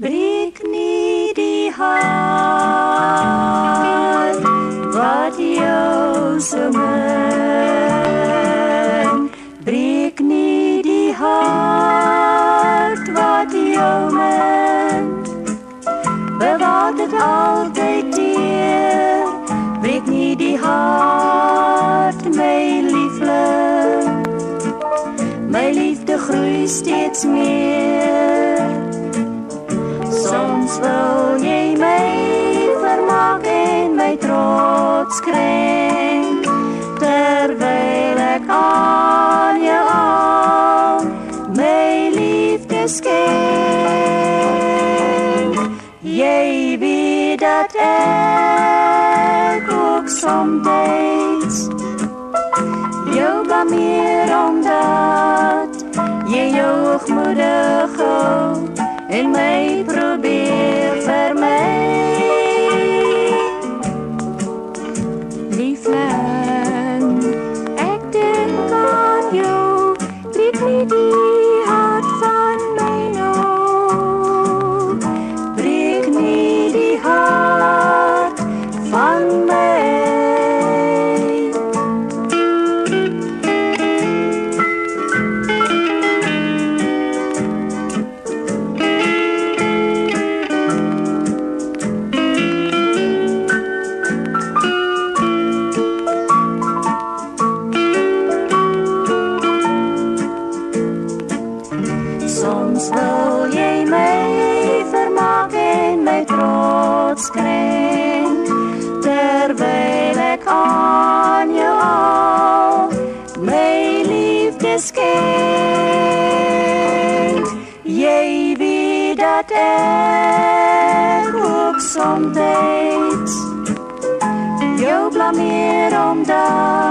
breek nie die hart wat jou so min breek nie die hart wat jou min bewaar dit altyd teer breek nie die hart my liefling my liefde groei steeds meer trots krenk terwyl ek aan jou al my liefde skenk jy weet dat ek ook soms jou blameer omdat jy jou hoogmoedig hou en my probeer krenk terwyl ek aan jou al my liefde skenk jy weet dat ek ook soms jou blameer omdat